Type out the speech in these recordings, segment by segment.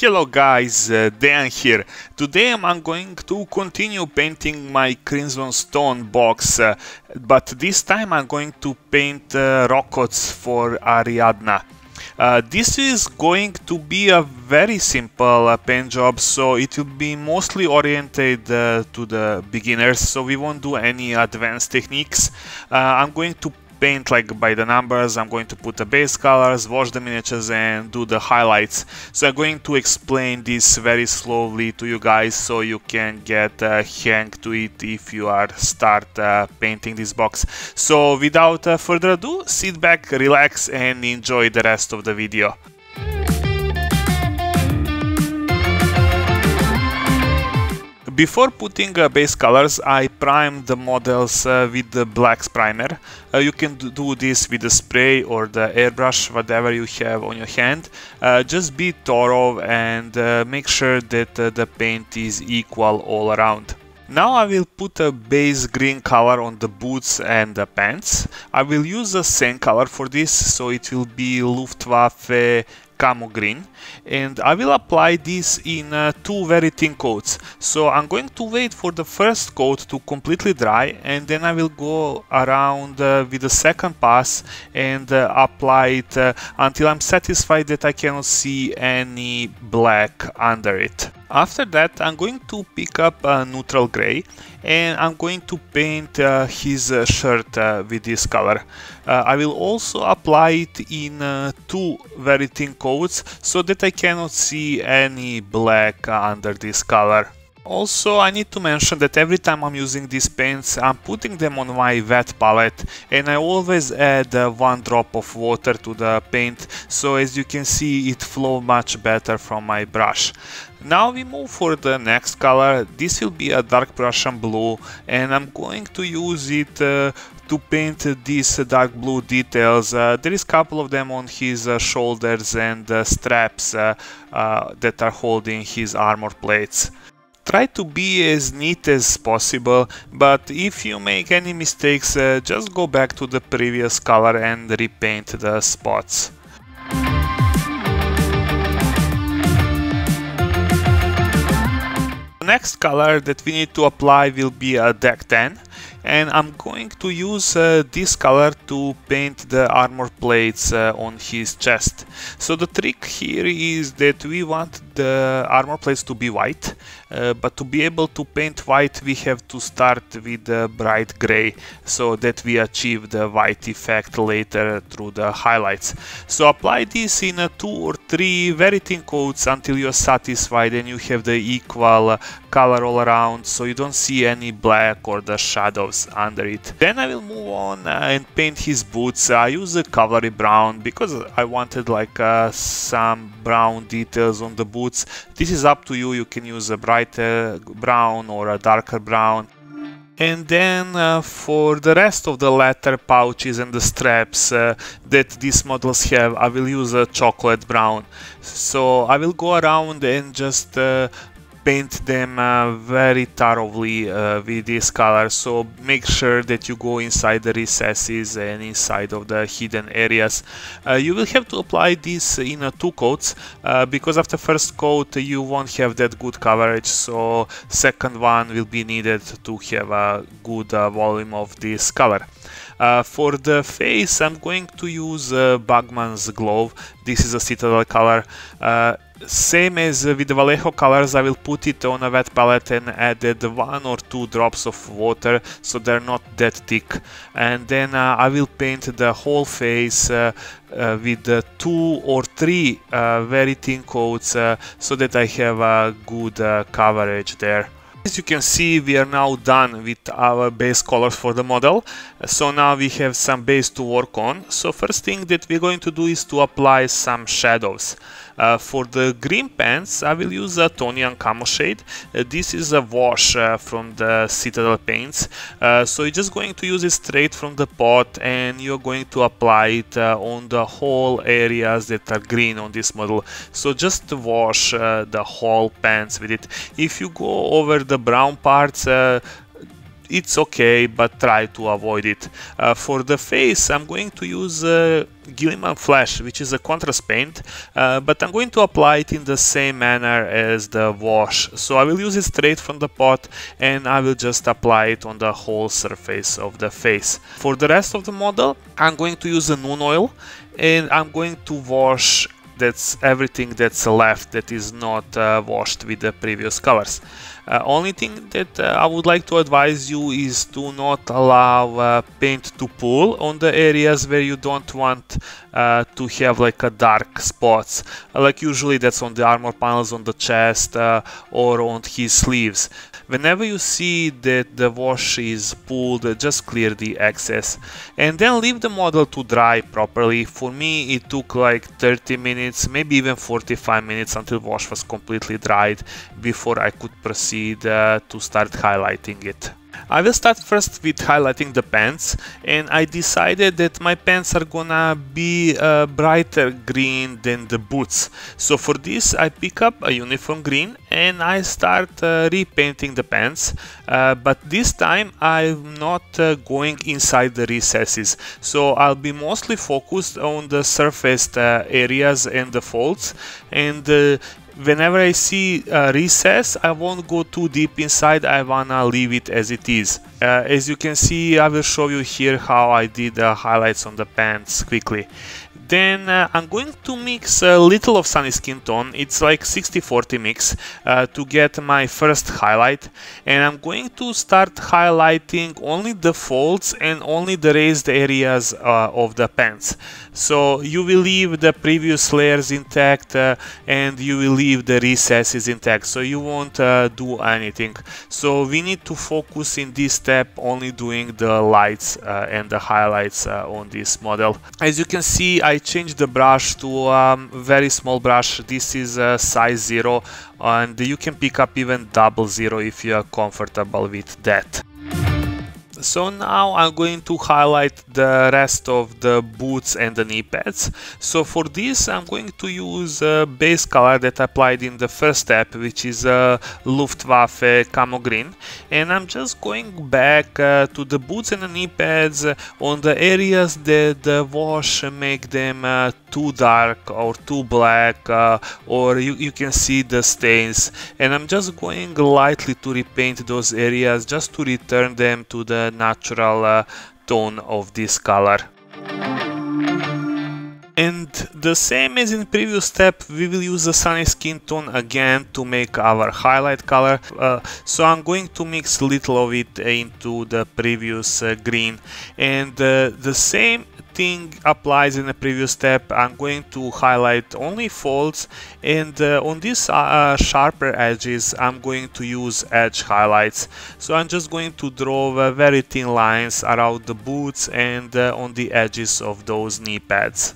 Hello guys, uh, Dan here. Today I'm going to continue painting my Crimson Stone box, uh, but this time I'm going to paint uh, Rokots for Ariadna. Uh, this is going to be a very simple uh, paint job, so it will be mostly oriented uh, to the beginners, so we won't do any advanced techniques. Uh, I'm going to paint like by the numbers. I'm going to put the base colors, wash the miniatures and do the highlights. So I'm going to explain this very slowly to you guys so you can get a hang to it if you are start uh, painting this box. So without uh, further ado, sit back, relax and enjoy the rest of the video. Before putting uh, base colors, I prime the models uh, with the blacks primer. Uh, you can do this with the spray or the airbrush, whatever you have on your hand. Just be thorough and make sure that the paint is equal all around. Now I will put a base green color on the boots and the pants. I will use the same color for this, so it will be Luftwaffe camo green and I will apply this in uh, two very thin coats so I'm going to wait for the first coat to completely dry and then I will go around uh, with the second pass and uh, apply it uh, until I'm satisfied that I cannot see any black under it. After that I'm going to pick up a neutral gray and I'm going to paint uh, his uh, shirt uh, with this color. Uh, I will also apply it in uh, two very thin coats so that I cannot see any black under this color. Also, I need to mention that every time I'm using these paints, I'm putting them on my wet palette and I always add uh, one drop of water to the paint, so as you can see it flows much better from my brush. Now we move for the next color, this will be a dark Prussian blue and I'm going to use it uh, to paint these dark blue details. Uh, there is a couple of them on his uh, shoulders and uh, straps uh, that are holding his armor plates try to be as neat as possible but if you make any mistakes uh, just go back to the previous color and repaint the spots. The next color that we need to apply will be a Deck Tan and I'm going to use uh, this color to paint the armor plates uh, on his chest. So the trick here is that we want the armor plates to be white, uh, but to be able to paint white we have to start with the bright gray so that we achieve the white effect later through the highlights. So apply this in two or three very thin coats until you're satisfied and you have the equal color all around so you don't see any black or the shadows under it. Then I will move on and paint his boots. I use a cavalry brown because I wanted like uh, some brown details on the boots. This is up to you, you can use a brighter brown or a darker brown. And then uh, for the rest of the leather pouches and the straps uh, that these models have, I will use a chocolate brown. So I will go around and just uh, paint them uh, very thoroughly uh, with this color. So make sure that you go inside the recesses and inside of the hidden areas. Uh, you will have to apply this in uh, two coats uh, because after first coat you won't have that good coverage. So second one will be needed to have a good uh, volume of this color uh, for the face, I'm going to use uh, Bugman's Glow. This is a Citadel color. Uh, same as with the Vallejo colors, I will put it on a wet palette and added one or two drops of water so they're not that thick. And then uh, I will paint the whole face uh, uh, with two or three very thin coats so that I have a good coverage there. As you can see, we are now done with our base colors for the model. So now we have some base to work on. So first thing that we're going to do is to apply some shadows. Uh, for the green pants, I will use Athonian Camoshade. Uh, this is a wash uh, from the Citadel paints. Uh, so you're just going to use it straight from the pot and you're going to apply it uh, on the whole areas that are green on this model. So just wash uh, the whole pants with it. If you go over the brown parts, it's okay, but try to avoid it. Uh, for the face, I'm going to use uh, Flesh, which is a contrast paint, uh, but I'm going to apply it in the same manner as the wash. So I will use it straight from the pot and I will just apply it on the whole surface of the face. For the rest of the model, I'm going to use a Nuln Oil and I'm going to wash that's everything that's left that is not uh, washed with the previous colors. Uh, only thing that uh, I would like to advise you is to not allow uh, paint to pool on the areas where you don't want uh, to have like a dark spots. like usually that's on the armor panels on the chest uh, or on his sleeves. Whenever you see that the wash is pulled, just clear the excess and then leave the model to dry properly. For me it took like 30 minutes, maybe even 45 minutes until wash was completely dried before I could proceed uh, to start highlighting it. I will start first with highlighting the pants and I decided that my pants are gonna be a brighter green than the boots. So for this I pick up a uniform green and I start uh, repainting the pants uh, but this time I'm not uh, going inside the recesses so I'll be mostly focused on the surfaced uh, areas and the folds and uh, whenever I see a recess, I won't go too deep inside, I wanna leave it as it is. Uh, as you can see, I will show you here how I did the highlights on the pants quickly. Then uh, I'm going to mix a little of Sunny Skin Tone, it's like 60-40 mix, uh, to get my first highlight. And I'm going to start highlighting only the folds and only the raised areas uh, of the pants. So you will leave the previous layers intact uh, and you will leave the recesses intact, so you won't uh, do anything. So we need to focus in this step only doing the lights and the highlights on this model. As you can see, I changed the brush to a um, very small brush. This is uh, size 0 and you can pick up even double 0 if you are comfortable with that. So now I'm going to highlight the rest of the boots and the knee pads. So for this I'm going to use a base color that I applied in the first step which is a Luftwaffe Camo Green and I'm just going back uh, to the boots and the knee pads on the areas that the wash make them uh, too dark or too black uh, or you, you can see the stains and I'm just going lightly to repaint those areas just to return them to the natural uh, tone of this color. And the same as in previous step, we will use the sunny skin tone again to make our highlight color. Uh, so I'm going to mix a little of it into the previous uh, green. And uh, the same thing applies in the previous step. I'm going to highlight only folds and uh, on these uh, sharper edges I'm going to use edge highlights. So I'm just going to draw uh, very thin lines around the boots and uh, on the edges of those knee pads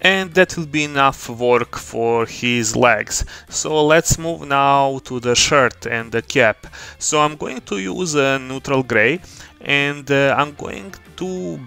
and that will be enough work for his legs. So let's move now to the shirt and the cap. So I'm going to use a neutral gray and uh, I'm going to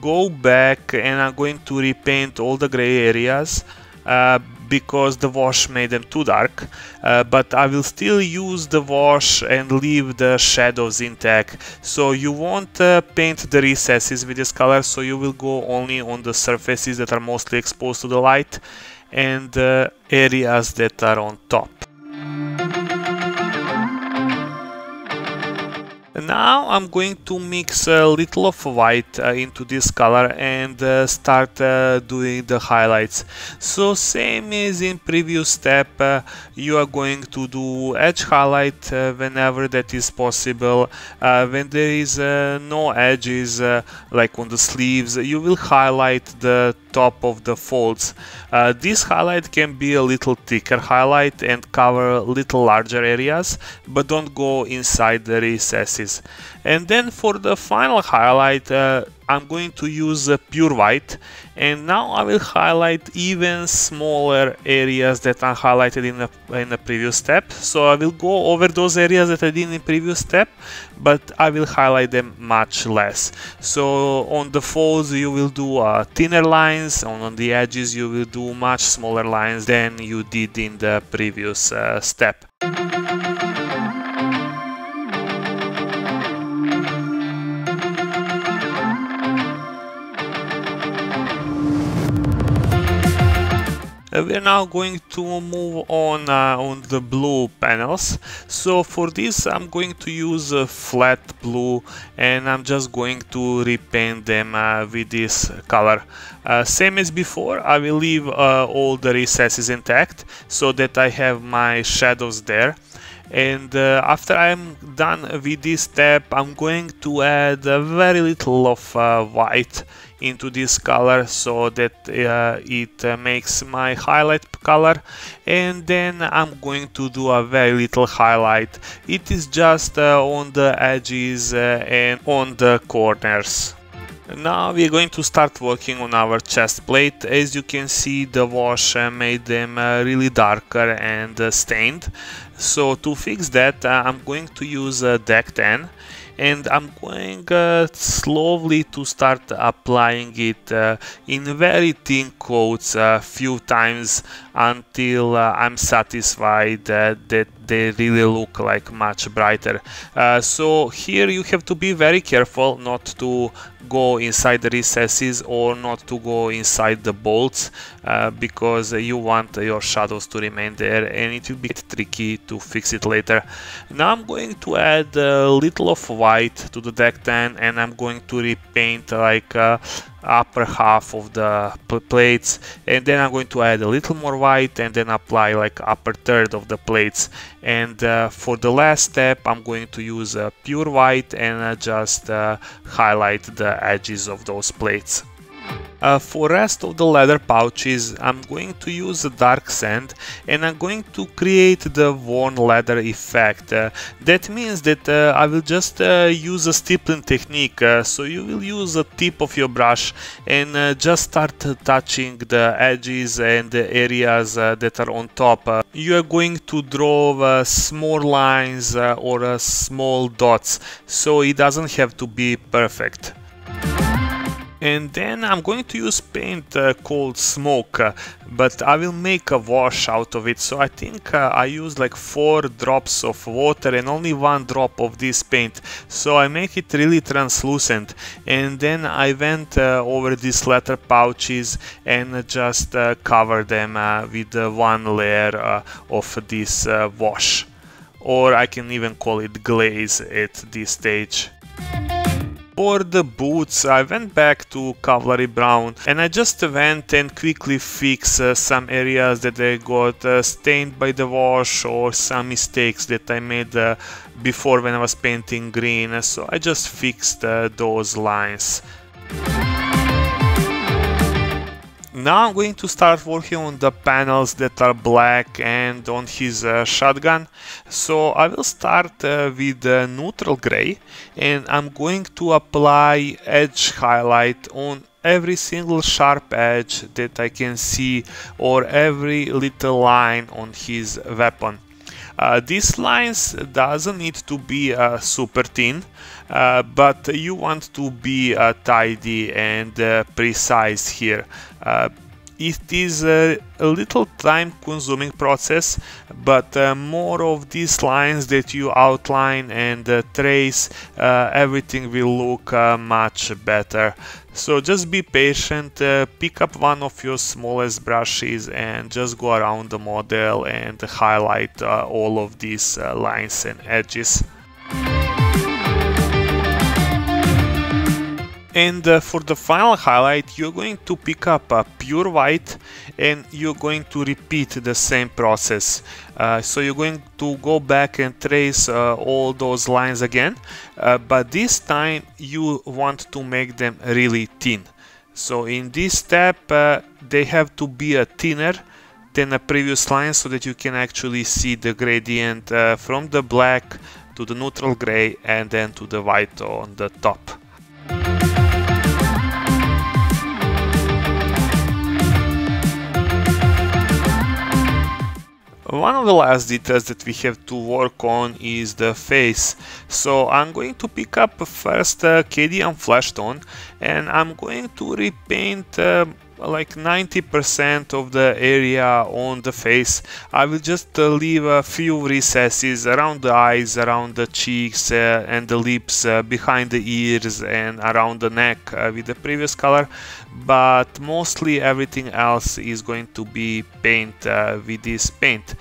go back and I'm going to repaint all the gray areas uh, because the wash made them too dark. Uh, but I will still use the wash and leave the shadows intact. So you won't uh, paint the recesses with this color so you will go only on the surfaces that are mostly exposed to the light and uh, areas that are on top Now I'm going to mix a little of white uh, into this color and uh, start uh, doing the highlights. So same as in previous step, uh, you are going to do edge highlight uh, whenever that is possible. Uh, when there is no edges like on the sleeves, you will highlight the top of the folds. Uh, this highlight can be a little thicker highlight and cover little larger areas, but don't go inside the recesses. And then for the final highlight, uh, I'm going to use a pure white and now I will highlight even smaller areas that are highlighted in the, in the previous step. So I will go over those areas that I did in the previous step, but I will highlight them much less. So on the folds you will do uh, thinner lines, and on the edges you will do much smaller lines than you did in the previous uh, step. Uh, we're now going to move on uh, on the blue panels. So for this I'm going to use a flat blue and I'm just going to repaint them uh, with this color. Uh, same as before, I will leave uh, all the recesses intact so that I have my shadows there and uh, after I'm done with this step I'm going to add a very little of white into this color so that uh, it uh, makes my highlight color and then I'm going to do a very little highlight it is just uh, on the edges uh, and on the corners now we're going to start working on our chest plate. As you can see the wash uh, made them uh, really darker and stained. So to fix that I'm going to use Deck Tan and I'm going uh, slowly to start applying it uh, in very thin coats a few times until uh, I'm satisfied that they really look like much brighter. so here you have to be very careful not to go inside the recesses or not to go inside the bolts uh, because you want your shadows to remain there and it will be tricky to fix it later. Now I'm going to add a little of white to the Deck Tan and I'm going to repaint like uh, upper half of the plates and then I'm going to add a little more white and then apply like upper third of the plates and uh, for the last step I'm going to use uh, pure white and uh, just uh, highlight the edges of those plates. Uh, for rest of the leather pouches I'm going to use dark sand and I'm going to create the worn leather effect. Uh, that means that uh, I will just uh, use a stippling technique uh, so you will use the tip of your brush and uh, just start touching the edges and the areas that are on top. you are going to draw small lines or small dots so it doesn't have to be perfect and then I'm going to use paint uh, called smoke uh, but I will make a wash out of it. So I think uh, I use like four drops of water and only one drop of this paint. So I make it really translucent. And then I went uh, over these leather pouches and just uh, cover them uh, with one layer of this wash. Or I can even call it glaze at this stage. For the boots, I went back to Cavalry Brown and I just went and quickly fixed uh, some areas that I got uh, stained by the wash or some mistakes that I made uh, before when I was painting green. So I just fixed uh, those lines. Now I'm going to start working on the panels that are black and on his uh, shotgun. So I will start uh, with uh, neutral gray and I'm going to apply edge highlight on every single sharp edge that I can see or every little line on his weapon. Uh, these lines doesn't need to be uh, super thin, uh, but you want to be uh, tidy and precise here. It is a, little time consuming process but more of these lines that you outline and trace everything will look much better so just be patient uh, pick up one of your smallest brushes and just go around the model and highlight uh, all of these uh, lines and edges and uh, for the final highlight you're going to pick up a pure white and you're going to repeat the same process uh, so you're going to go back and trace uh, all those lines again uh, but this time you want to make them really thin so in this step uh, they have to be a thinner than a previous line so that you can actually see the gradient uh, from the black to the neutral gray and then to the white on the top. One of the last details that we have to work on is the face. So I'm going to pick up first uh, Cadian Flesh Tone and I'm going to repaint uh, like 90% of the area on the face. I will just uh, leave a few recesses around the eyes, around the cheeks uh, and the lips, uh, behind the ears and around the neck uh, with the previous color. But mostly everything else is going to be paint uh, with this paint.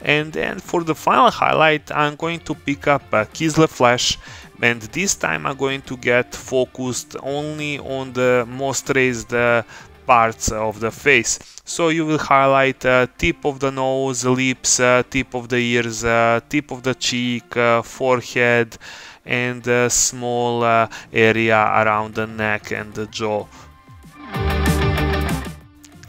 And then for the final highlight, I'm going to pick up a Kislev Flesh and this time I'm going to get focused only on the most raised uh, parts of the face. So you will highlight uh, tip of the nose, lips, uh, tip of the ears, uh, tip of the cheek, forehead and small area around the neck and the jaw.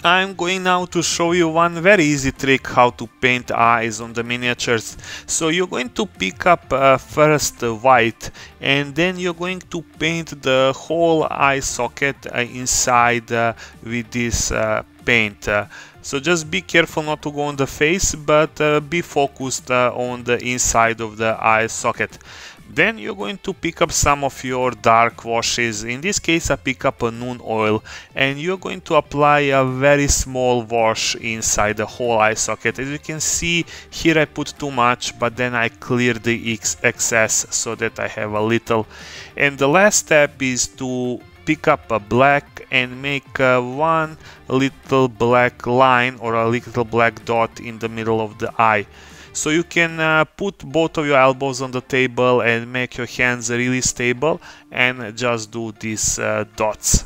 I'm going now to show you one very easy trick how to paint eyes on the miniatures. So you're going to pick up uh, first white and then you're going to paint the whole eye socket uh, inside uh, with this uh, paint. Uh, so just be careful not to go on the face but uh, be focused on the inside of the eye socket. Then you're going to pick up some of your dark washes. In this case I pick up a Nuln Oil and you're going to apply a very small wash inside the whole eye socket. As you can see here I put too much but then I clear the excess so that I have a little. And the last step is to pick up a black and make uh, one little black line or a little black dot in the middle of the eye. So you can uh, put both of your elbows on the table and make your hands really stable and just do these uh, dots.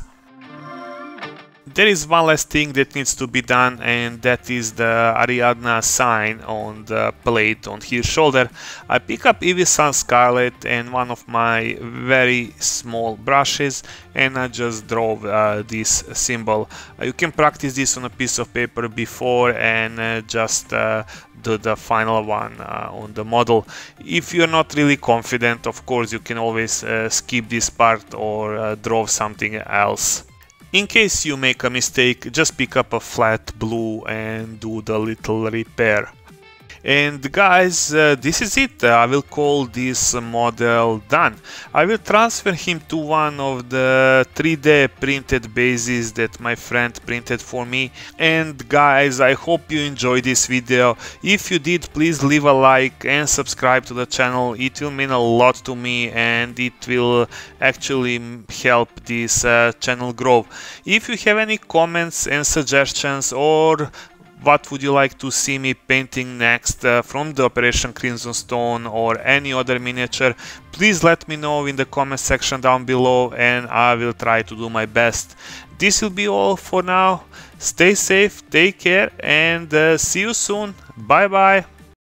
There is one last thing that needs to be done and that is the Ariadna sign on the plate on his shoulder. I pick up Evil Sunz Scarlet and one of my very small brushes and I just draw uh, this symbol. Uh, you can practice this on a piece of paper before and uh, just uh, do the final one uh, on the model. If you're not really confident, of course, you can always uh, skip this part or draw something else. In case you make a mistake, just pick up a flat blue and do the little repair. And guys, uh, this is it. I will call this model done. I will transfer him to one of the 3D printed bases that my friend printed for me. And guys, I hope you enjoyed this video. If you did, please leave a like and subscribe to the channel. It will mean a lot to me and it will actually help this uh, channel grow. If you have any comments and suggestions or what would you like to see me painting next uh, from the Operation Crimson Stone or any other miniature, please let me know in the comment section down below and I will try to do my best. This will be all for now. Stay safe, take care and uh, see you soon. Bye bye.